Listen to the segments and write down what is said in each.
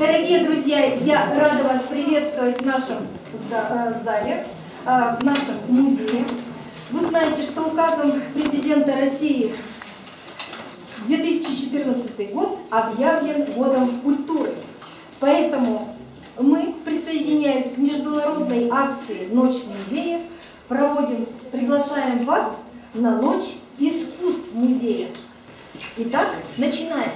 Дорогие друзья, я рада вас приветствовать в нашем э, зале, э, в нашем музее. Вы знаете, что указом президента России 2014 год объявлен годом культуры. Поэтому мы, присоединяясь к международной акции «Ночь музея», проводим, приглашаем вас на Ночь искусств музея. Итак, начинаем.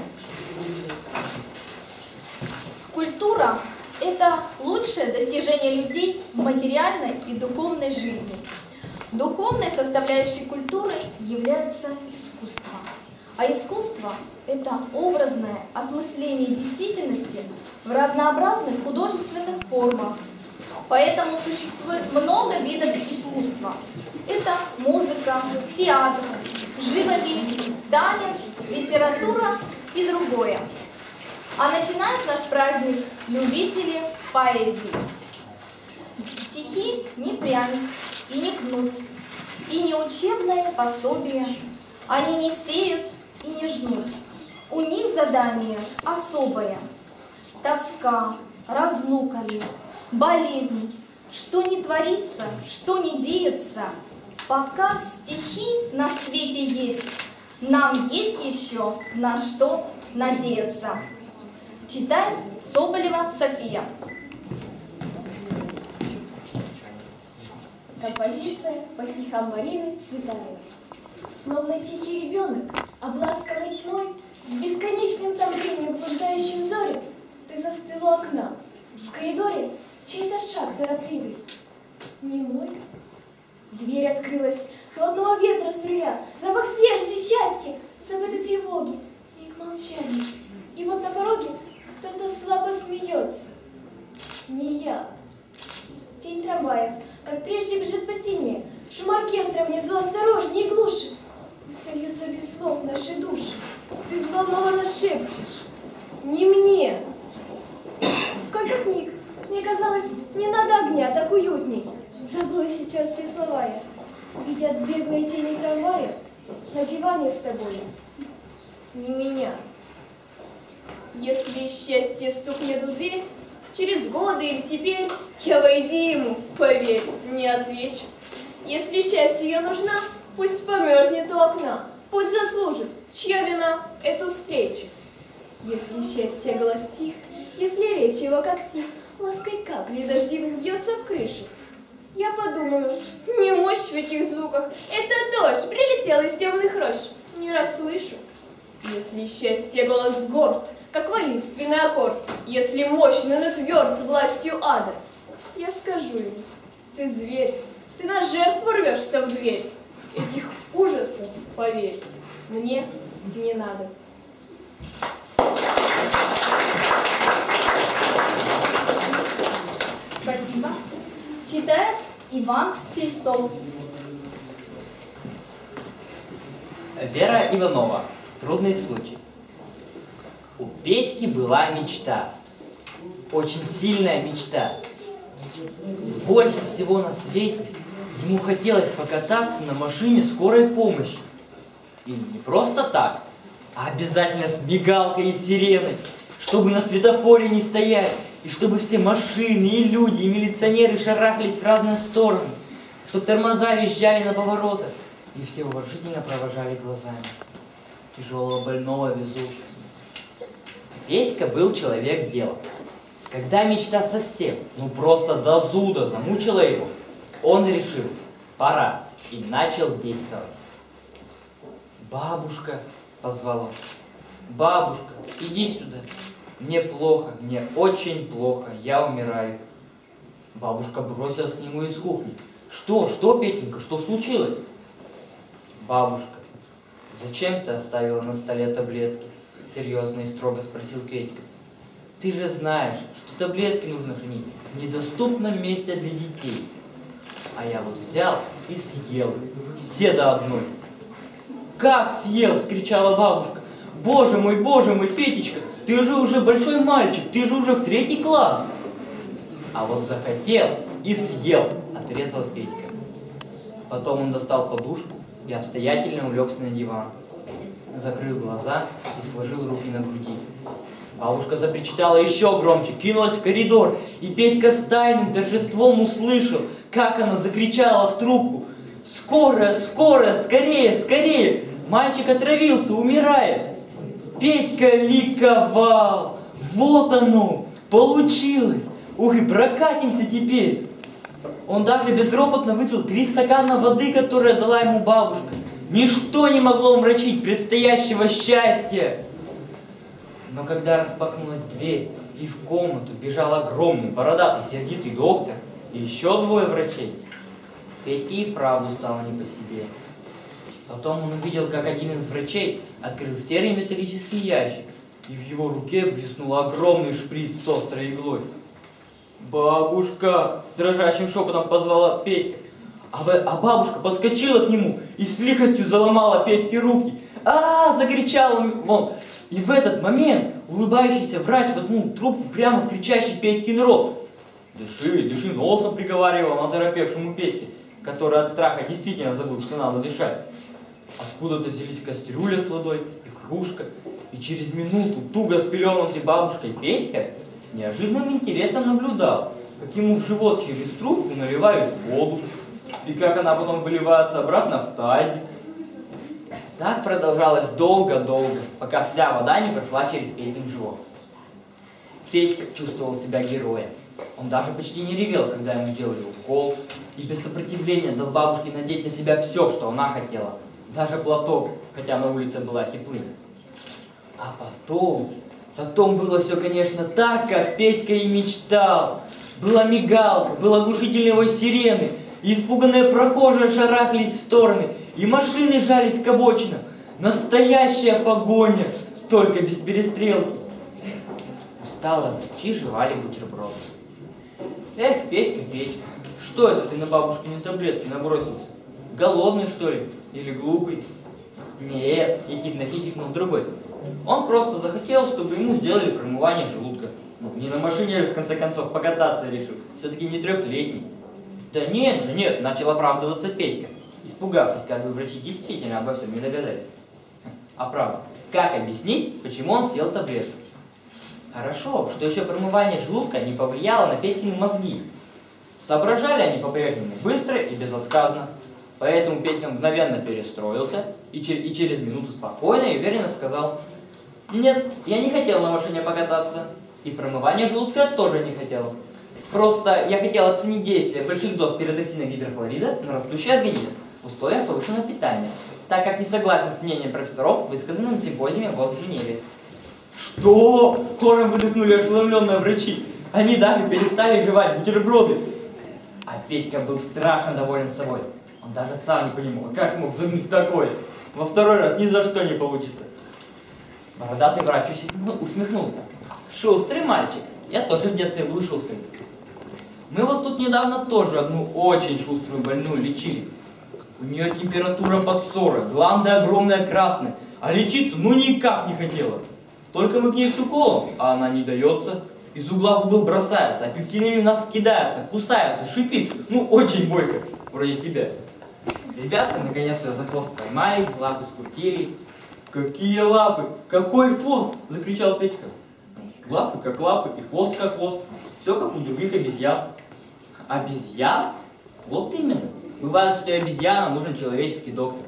Культура – это лучшее достижение людей в материальной и духовной жизни. Духовной составляющей культуры является искусство. А искусство – это образное осмысление действительности в разнообразных художественных формах. Поэтому существует много видов искусства. Это музыка, театр, живопись, танец, литература и другое. А начинает наш праздник любители поэзии. Стихи не пряник и не кнут, и не учебное пособие. Они не сеют и не жнут. У них задание особое. Тоска, разлука ли, болезнь, что не творится, что не деется. Пока стихи на свете есть, нам есть еще на что надеяться. Читает Соболева София. Композиция по стихам Марины Цветаевой. Словно тихий ребенок, обласканный тьмой, С бесконечным томлением блуждающим взорем, Ты застыл у окна. В коридоре чей-то шаг торопливый. Не мой. Дверь открылась, холодного ветра струя, Запах свежести, счастья, забытой тревоги, Миг молчания. И вот на пороге кто-то слабо смеется. Не я. Тень трамваев, как прежде, бежит по стене. Шум оркестра внизу осторожнее и глуше. Сольются без слов наши души. Ты взволнованно шепчешь. Не мне. Сколько книг. Мне казалось, не надо огня, так уютней. Забыла сейчас все слова я. Видят беглые тени трамвая на диване с тобой. Не меня. Если счастье стукнет в дверь, через годы или теперь, я войди ему, поверь, не отвечу. Если счастье ее нужна, пусть померзнет у окна, пусть заслужит, чья вина эту встречу. Если счастье голос тих, если речь его как стих, лаской капли дождевых бьется в крышу, я подумаю, не мощь в этих звуках, это дождь прилетел из темных рощ, не расслышу. Если счастье голос горд, как воинственный аккорд, Если мощно, но тверд властью ада, Я скажу ему, ты зверь, ты на жертву рвешься в дверь. Этих ужасов, поверь, мне не надо. Спасибо. Читает Иван Сельцов. Вера Иванова. Трудный случай. У Петьки была мечта. Очень сильная мечта. Больше всего на свете ему хотелось покататься на машине скорой помощи. И не просто так, а обязательно с мигалкой и сиреной, чтобы на светофоре не стоять, и чтобы все машины, и люди, и милиционеры шарахались в разные стороны, чтобы тормоза визжали на поворотах, и все уважительно провожали глазами. Тяжелого больного везут. Петька был человек дела. Когда мечта совсем, ну просто до зуда замучила его, он решил, пора, и начал действовать. Бабушка, позвал бабушка, иди сюда. Мне плохо, мне очень плохо, я умираю. Бабушка бросилась к нему из кухни. Что, что, Петенька, что случилось? Бабушка, зачем ты оставила на столе таблетки? Серьезно и строго спросил Петька. Ты же знаешь, что таблетки нужно хранить в недоступном месте для детей. А я вот взял и съел. Все до одной. Как съел? Скричала бабушка. Боже мой, боже мой, Петечка, ты же уже большой мальчик, ты же уже в третий класс. А вот захотел и съел, отрезал Петька. Потом он достал подушку и обстоятельно улегся на диван. закрыл глаза и сложил руки на груди. Бабушка запричитала еще громче, кинулась в коридор, и Петька с тайным торжеством услышал, как она закричала в трубку. «Скорая, скорая, скорее, скорее! Мальчик отравился, умирает!» Петька ликовал! Вот оно! Получилось! Ух, и прокатимся теперь! Он даже безропотно выпил три стакана воды, которые дала ему бабушка. Ничто не могло умрачить предстоящего счастья. Но когда распахнулась дверь, и в комнату бежал огромный, бородатый, сердитый доктор и еще двое врачей, Петьке и вправду стало не по себе. Потом он увидел, как один из врачей открыл серый металлический ящик, и в его руке блеснул огромный шприц с острой иглой. «Бабушка!» – дрожащим шепотом позвала Петька. А, а бабушка подскочила к нему и с лихостью заломала Петьке руки. а, -а, -а закричал он. И в этот момент улыбающийся врач воткнул трубку прямо в кричащий Петькин рот. «Дыши, дыши носом», – приговаривал оторопевшему Петьке, который от страха действительно забыл, что надо дышать. Откуда-то взялись кастрюля с водой и кружка, и через минуту туго спеленутый бабушкой Петька с неожиданным интересом наблюдал, как ему в живот через трубку наливают воду, и как она потом выливается обратно в тазик. Так продолжалось долго-долго, пока вся вода не прошла через Петькин живот. Петька чувствовал себя героем. Он даже почти не ревел, когда ему делали укол, и без сопротивления дал бабушке надеть на себя все, что она хотела. Даже платок, хотя на улице была теплынь. А потом, потом было все, конечно, так, как Петька и мечтал. Была мигалка, был оглушительный вой сирены, и испуганные прохожие шарахлись в стороны, и машины жались к обочинам. Настоящая погоня, только без перестрелки. Устало врачи жевали бутерброды. Эх, Петька, Петька, что это ты на бабушкины таблетки набросился? Голодный, что ли? Или глупый? Нет, ехидно хихикнул другой. Он просто захотел, чтобы ему сделали промывание желудка. Ну, не на машине, в конце концов, покататься решил. Все-таки не трехлетний. Да нет же, нет, начал оправдываться Петька, испугавшись, как бы врачи действительно обо всем не догадались. А правда, как объяснить, почему он съел таблетку? Хорошо, что еще промывание желудка не повлияло на Петькины мозги. Соображали они по-прежнему быстро и безотказно. Поэтому Петька мгновенно перестроился и, и через минуту спокойно и уверенно сказал, «Нет, я не хотел на машине покататься, и промывание желудка тоже не хотел. Просто я хотел оценить действие больших доз пиротоксина гидрохлорида на растущий организм в условиях повышенного питания, так как не согласен с мнением профессоров, высказанным в симпозиуме в Женеве. Что? Хором выдохнули ошеломленные врачи. Они даже перестали жевать бутерброды. А Петька был страшно доволен собой. Он даже сам не понимал, как смог загнуть такое. Во второй раз ни за что не получится. Бородатый врач усмехнулся. Шустрый мальчик. Я тоже в детстве был шустрый. Мы вот тут недавно тоже одну очень шуструю больную лечили. У нее температура под 40, гланды огромные красные, а лечиться ну никак не хотела. Только мы к ней с уколом, а она не дается. Из угла в угол бросается, апельсинами в нас кидается, кусается, шипит. Ну, очень бойко, вроде тебя. Ребята наконец-то за хвост поймали, лапы скрутили. Какие лапы? Какой хвост? Закричал Петька. Лапы как лапы и хвост как хвост. Все как у других обезьян. Обезьян? Вот именно. Бывает, что и обезьянам нужен человеческий доктор.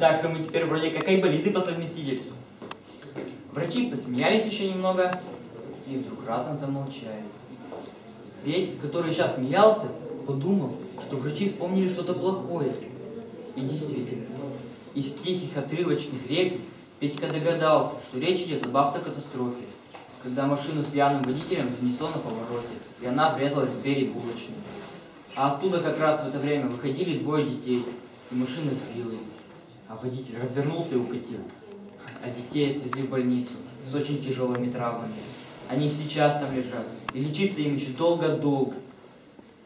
Так что мы теперь вроде как айболиты по совместительству. Врачи подсмеялись еще немного и вдруг разом замолчали. Петька, который сейчас смеялся, подумал, что врачи вспомнили что-то плохое. И действительно, из тихих отрывочных реплик Петька догадался, что речь идет об автокатастрофе когда машину с пьяным водителем занесло на повороте, и она врезалась в двери булочной. А оттуда как раз в это время выходили двое детей, и машина сбила их. А водитель развернулся и укатил. А детей отвезли в больницу с очень тяжелыми травмами. Они сейчас там лежат, и лечиться им еще долго-долго.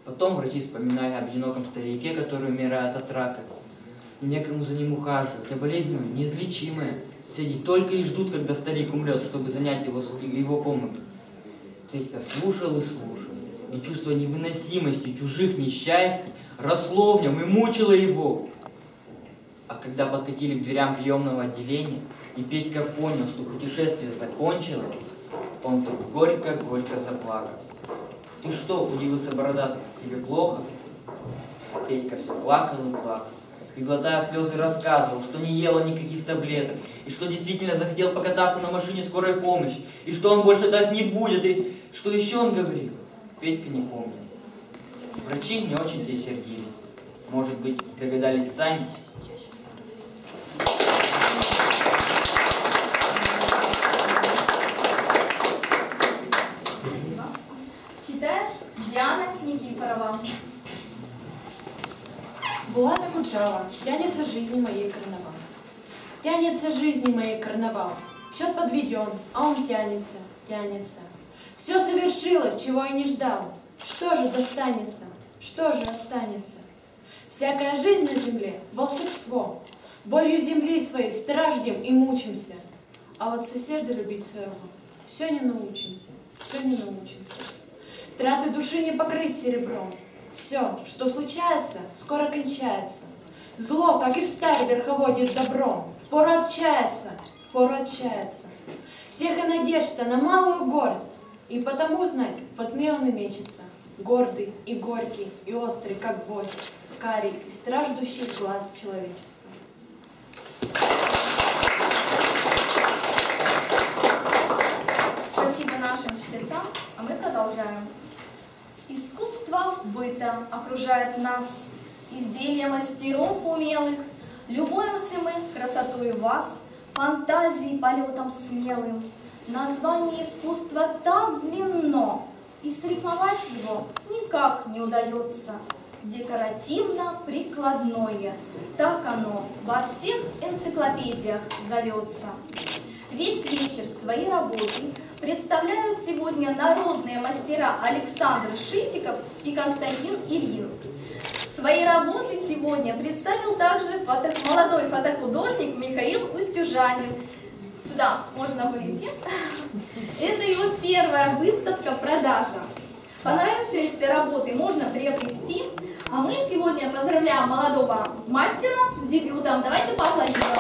Потом врачи вспоминали об одиноком старике, который умирает от рака, и некому за ним ухаживать, а болезнь неизлечимая. Соседи только и ждут, когда старик умрет, чтобы занять его, его комнату. Петька слушал и слушал, и чувство невыносимости чужих несчастий росло в нем и мучило его. А когда подкатили к дверям приемного отделения, и Петька понял, что путешествие закончилось, он вдруг горько-горько заплакал. «Ты что?» – удивился бородатый. «Тебе плохо?» Петька все плакал и плакал. И, глотая слезы, рассказывал, что не ел никаких таблеток, и что действительно захотел покататься на машине скорой помощи, и что он больше так не будет, и что еще он говорил, Петька не помнил. Врачи не очень-то и сердились. Может быть, догадались сами. Куджава, тянется жизни моей карнавал. Тянется жизни моей карнавал. Счет подведен, а он тянется, тянется. Все совершилось, чего я не ждал. Что же достанется? Что же останется? Всякая жизнь на земле — волшебство. Болью земли своей страждем и мучимся. А вот соседа любить своего все не научимся, все не научимся. Траты души не покрыть серебром. Все, что случается, скоро кончается. Зло, как и сталь, верховодит добром. Впору отчаяться. Всех и надежда на малую горсть. И потому, знать, в и мечется. Гордый и горький, и острый, как гвоздь. Карий и страждущий глаз человечества. Спасибо нашим чтецам, а мы продолжаем. Искусство быта окружает нас, изделия мастеров умелых. Любуемся мы красотою вас, фантазией полетом смелым. Название искусства так длинно, и срифмовать его никак не удается. Декоративно-прикладное, так оно во всех энциклопедиях зовется. Весь вечер свои работы представляют сегодня народные мастера Александр Шитиков и Константин Ильин. Свои работы сегодня представил также фото молодой фотохудожник Михаил Устюжанин. Сюда можно выйти. Это его первая выставка продажа. Понравившиеся работы можно приобрести. А мы сегодня поздравляем молодого мастера с дебютом. Давайте поаплодируем.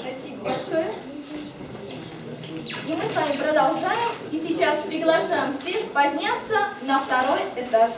Спасибо большое. И мы с вами продолжаем. И сейчас приглашаем всех подняться на второй этаж.